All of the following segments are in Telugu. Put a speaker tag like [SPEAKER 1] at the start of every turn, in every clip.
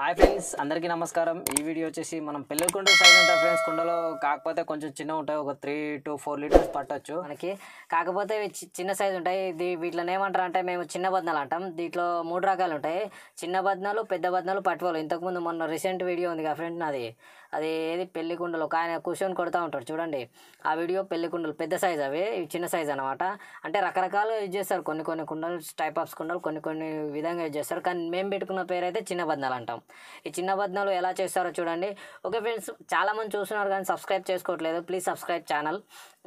[SPEAKER 1] హాయ్ ఫ్రెండ్స్ అందరికీ నమస్కారం. ఈ వీడియో వచ్చేసి మనం పెళ్ళి కుండ సైజ్ ఉంటాయి ఫ్రెండ్స్ కుండలో కాకపోతే కొంచెం చిన్న ఉంటాయి ఒక త్రీ టు ఫోర్ లీటర్స్ పట్టచ్చు. మనకి కాకపోతే చి- చిన్న సైజ్ ఉంటాయి. ఇది వీటిలో ఏమంటారు అంటే మేము చిన్న బద్నాలు అంటాం. దీంట్లో మూడు రకాలు ఉంటాయి. చిన్న బద్నాలు పెద్ద బద్నాలు పట్టుకోవాలి ఇంతకుముందు మొన్న రీసెంట్ వీడియో ఉంది కదా ఫ్రెండ్ నాది. అది ఏది? పెళ్ళి కుండలు ఒక ఆయన కూర్చొని కొడుతూ ఉంటాడు చూడండి. ఆ వీడియో పెళ్ళి కుండలు పెద్ద సైజ్ అవి చిన్న సైజ్ అనమాట అంటే రకరకాలు యూజ్ చేస్తారు. కొన్ని కొన్ని కుండలు టైప్ ఆఫ్స్ కుండలు కొన్ని కొన్ని విధంగా యూజ్ చేస్తారు. కానీ మేము పెట్టుకున్న పేరు అయితే చిన్న బద్నాలు అంటాం. ఈ చిన్న బద్నాలు ఎలా చేస్తారో చూడండి. ఓకే ఫ్రెండ్స్ చాలామంది చూస్తున్నారు కానీ సబ్స్క్రైబ్ చేసుకోవట్లేదు. Please subscribe channel.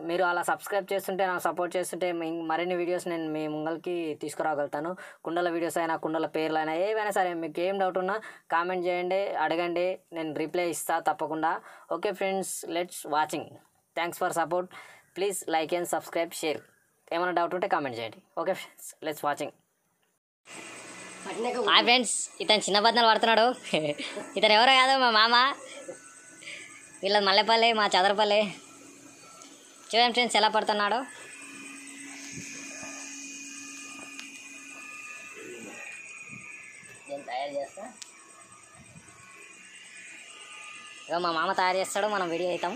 [SPEAKER 1] మీరు అలా సబ్స్క్రైబ్ చేస్తుంటే నాకు సపోర్ట్ చేస్తుంటే మరిన్ని వీడియోస్ నేను మీ ముంగల్కి తీసుకురాగలుగుతాను. కుండల వీడియోస్ అయినా కుండల పేర్లు అయినా ఏవైనా సరే మీకు ఏం డౌట్ ఉన్నా కామెంట్ చేయండి అడగండి. నేను రిప్లై ఇస్తాను తప్పకుండా. Okay friends let's watching thanks for support please like and subscribe share ఏమైనా డౌట్ ఉంటే కామెంట్ చేయండి. Okay friends let's watching
[SPEAKER 2] hi friends ఇతను చిన్న బద్దలు పడుతున్నాడు. ఇతను ఎవరో కాదు మా మామ. వీళ్ళది మల్లెపల్లి మా చదరపల్లి. చూడండి ఫ్రెండ్స్ ఎలా పడుతున్నాడు. నేను తయారు చేస్తా? మా మామ తయారు చేస్తాడు మనం వీడియో అవుతాం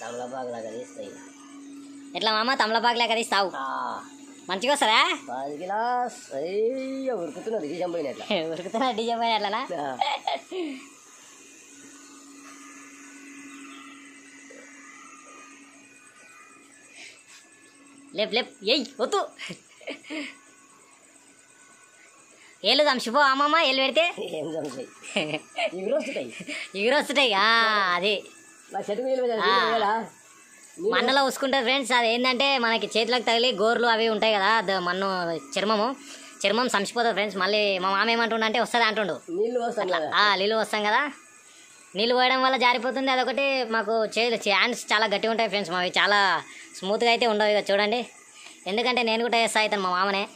[SPEAKER 2] తమలపాకు లాగా తీస్తాయి ఎట్లా మామ? తమలపాకు లాగా తీస్తావు. మంచిగా వస్తుందా?
[SPEAKER 3] పది గిలాస్. అయ్యో ఉరుకుతున్నది విషయం పోయినట్ల
[SPEAKER 2] ఉరుకుతున్నా డీజే పోయి అట్లనా? లేప్ లేప్ ఏయ్ వద్దు. ఏళ్ళు దంచిపో అమ్మమ్మ ఏళ్ళు పెడితే?
[SPEAKER 3] ఏం వస్తుంటాయి
[SPEAKER 2] ఎగురు వస్తుంటాయి ఆ, అది.
[SPEAKER 3] చెట్టు.
[SPEAKER 2] మన్నలో usకుంటారు ఫ్రెండ్స్ అది ఏంటంటే మనకి చేతులకు తగిలి గోర్లు అవి ఉంటాయి కదా ద- మన్ను చర్మము. చర్మం సంచిపోతుంది ఫ్రెండ్స్ మళ్ళీ మా మామ ఏమంటుండ అంటే వస్తుంది అంటుండు.
[SPEAKER 3] నీళ్ళు వస్తాం కదా.
[SPEAKER 2] ఆ, నీళ్ళు వస్తాం కదా. నీళ్ళు పోయడం వల్ల జారిపోతుంది అదొకటి మాకు చేతులు హ్యాండ్స్ చాలా గట్టిగా ఉంటాయి ఫ్రెండ్స్ మావి చాలా స్మూత్గా అయితే ఉండవు ఇక చూడండి. ఎందుకంటే నేను కూడా వేస్తా అవుతాను మా మామనే.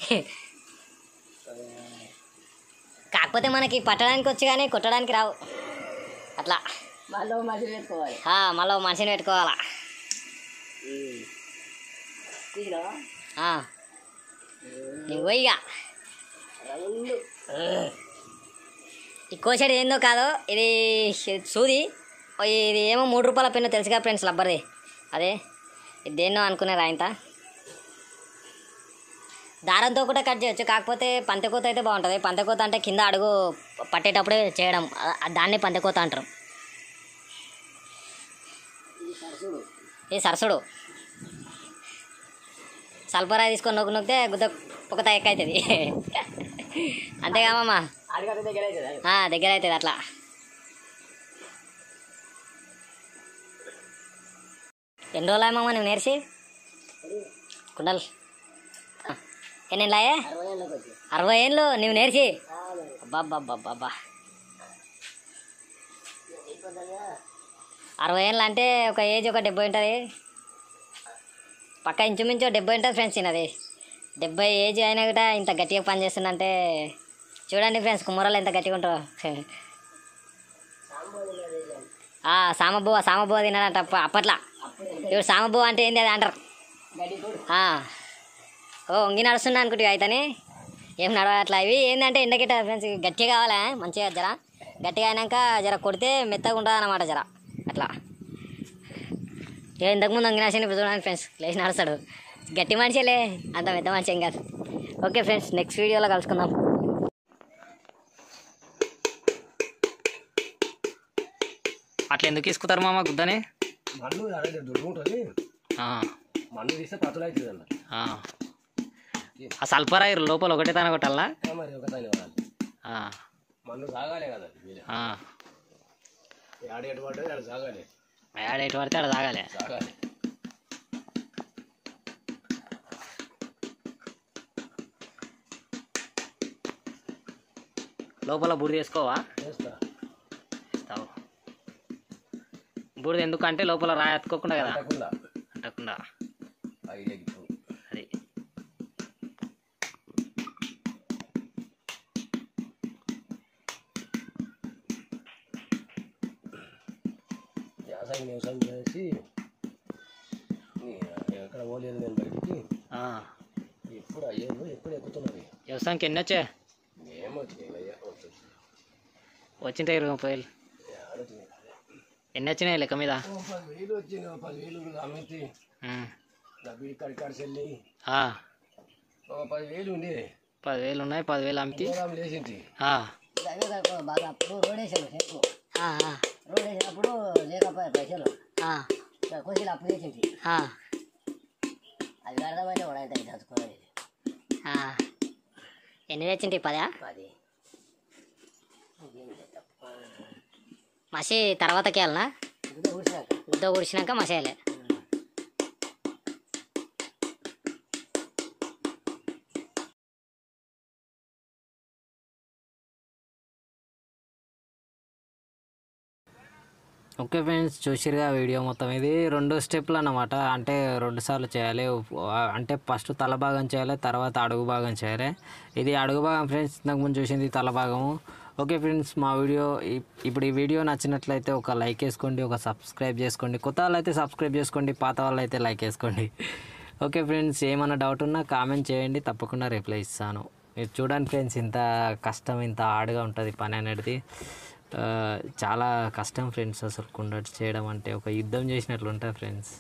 [SPEAKER 2] కాకపోతే మనకి పట్టడానికి వచ్చి కానీ కొట్టడానికి రావు. అట్లా.
[SPEAKER 3] మళ్ళీ మధ్య పెట్టుకోవాలి.
[SPEAKER 2] మళ్ళీ మనిషిని పెట్టుకోవాలా. ఆ. ఇంకో. ఈ కోసేది ఏందో కాదో ఇది సూది. ఇది ఏమో మూడు రూపాయల పెన్ను తెలుసుగా ఫ్రెండ్స్ లబ్బర్ది. అదే ఇది దేన్నో అనుకునే రాయంత దారంతో కూడా కట్ చేయొచ్చు కాకపోతే పంతకోత అయితే బాగుంటుంది. పంతకోత అంటే కింద అడుగు పట్టేటప్పుడే చేయడం దాన్ని పంతకోత అంటారు. ఇది సరసుడు. సల్పరాయి తీసుకొని నొక్కు నొక్కితే గుద్ద ఒక ఎక్క అవుతుంది అంతేగా మామ
[SPEAKER 3] అడిగత దగ్గర అవుతుంది
[SPEAKER 2] అట్లా. ఎన్ని రోజులు అయ్యమ్మ నువ్వు నేర్చి? కుండలు. ఎన్ని ఏళ్ళాయే
[SPEAKER 3] అరవై
[SPEAKER 2] ఏళ్ళు నువ్వు నేర్చి? అబ్బా అరవై ఏళ్ళు అంటే ఒక ఏజ్ ఒక డెబ్బై ఉంటుంది. పక్క ఇంచుమించు డెబ్బై ఉంటుంది ఫ్రెండ్స్ ఈయనది. డెబ్బై ఏజ్ అయినా కూడా ఇంత గట్టిగా పనిచేస్తుందంటే చూడండి ఫ్రెండ్స్ కుమ్మరాలు ఎంత గట్టిగా ఉంటారో. సామబువ సామబువ తినాలంట అప్పట్లో. ఇప్పుడు సామబువ అంటే ఏంది అది అంటారు. ఓ వంగి నడుస్తున్నా అనుకుంటే అయితేనే? ఏం నడవట్లా ఇవి? ఏంటంటే ఎండకిట ఫ్రెండ్స్ గట్టిగా కావాలా? మంచిగా జర. గట్టిగా అయినాక జర కొడితే మెత్తగా ఉంటుంది అన్నమాట జర. అట్లా. ఇక ఇంతకుముందు ఇప్పుడు చూడండి ఫ్రెండ్స్ లేచి నడుస్తాడు. గట్టి మనిషిలే అంత పెద్ద మనిషి ఏం కాదు. ఓకే ఫ్రెండ్స్ నెక్స్ట్ వీడియోలో కలుసుకుందాం.
[SPEAKER 1] అట్లా ఎందుకు తీసుకుతారు మామ గుద్దని?
[SPEAKER 3] మన్ను దుడ్డు ఉంటుంది. మన్ను తీస్తే పతులు అవుతుంది అన్న
[SPEAKER 1] ఆ. ఆ సల్ఫరాయి లోపల ఒకటే తన కొట్టాలా?
[SPEAKER 3] మరి ఒక దాని వాడాలి
[SPEAKER 1] ఆ,
[SPEAKER 3] మన్ను సాగాలి కదా. ఆడ ఎటు పడ్డది ఆడ సాగాలి.
[SPEAKER 1] ఆడ ఎటు పడితే ఆడ తాగాలి. లోపల బూడిద వేసుకోవా? వేస్తావు. బూడిద ఎందుకంటే లోపల రాయి అతుక్కోకుండా కదా.
[SPEAKER 3] అంటకుండా వ్యవసాయం వ్యవసాయం చేసి ఎక్కడ పోలేదు నేను బయటికి.
[SPEAKER 1] ఆ.
[SPEAKER 3] ఎప్పుడు అయ్యేది ఎప్పుడు ఎక్కుతున్నది
[SPEAKER 1] వ్యవసాయంకి ఎన్ని వచ్చాయి? వచ్చింటాయి ఇరవై ముప్పై వేలు. ఎన్ని వచ్చినాయి లెక్క మీద?
[SPEAKER 3] పదివేలు వచ్చింది పదివేలు అమ్మితే.
[SPEAKER 1] ఉమ్.
[SPEAKER 3] నా బీడి కడి కాడికి వెళ్ళి. పదివేలు ఉంది
[SPEAKER 1] పదివేలు ఉన్నాయి పదివేలు అమ్మితే.
[SPEAKER 3] లేచింది
[SPEAKER 1] ఆ,
[SPEAKER 2] బాగా అప్పుడు రోడ్ వేసాను రోడ్ వేసినప్పుడు లేకపోయే పైసలు? కొంచెం అప్పు చేసింది అది అర్థమైతే కూడా అయితే చదువుకోలేదు ఎన్ని తెచ్చింటి పదా?
[SPEAKER 3] పది.
[SPEAKER 2] మసి తర్వాతకి వెళ్ళనా? ఉద్ద కూర్చినాక మసేయాలి
[SPEAKER 1] ఓకే ఫ్రెండ్స్ చూసిరుగా వీడియో మొత్తం. ఇది రెండు స్టెప్లు అన్నమాట. అంటే రెండు సార్లు చేయాలి. అంటే ఫస్ట్ తల భాగం చేయాలి తర్వాత అడుగు భాగం చేయాలి. ఇది అడుగు భాగం ఫ్రెండ్స్ ఇంతకుముందు చూసింది తల భాగము. ఓకే ఫ్రెండ్స్ మా వీడియో ఇప్పుడు ఈ వీడియో నచ్చినట్లయితే ఒక లైక్ వేసుకోండి ఒక సబ్స్క్రైబ్ చేసుకోండి. కొత్త వాళ్ళు అయితే సబ్స్క్రైబ్ చేసుకోండి పాత వాళ్ళు అయితే లైక్ వేసుకోండి. ఓకే ఫ్రెండ్స్ ఏమైనా డౌట్ ఉన్నా కామెంట్ చేయండి తప్పకుండా రిప్లై ఇస్తాను. మీరు చూడండి ఫ్రెండ్స్ ఇంత కష్టం ఇంత హార్డ్గా ఉంటుంది పని అనేది. చాలా కష్టం ఫ్రెండ్స్ అసలు కుండటి చేయడం అంటే. ఒక యుద్ధం చేసినట్లు ఉంటుంది ఫ్రెండ్స్.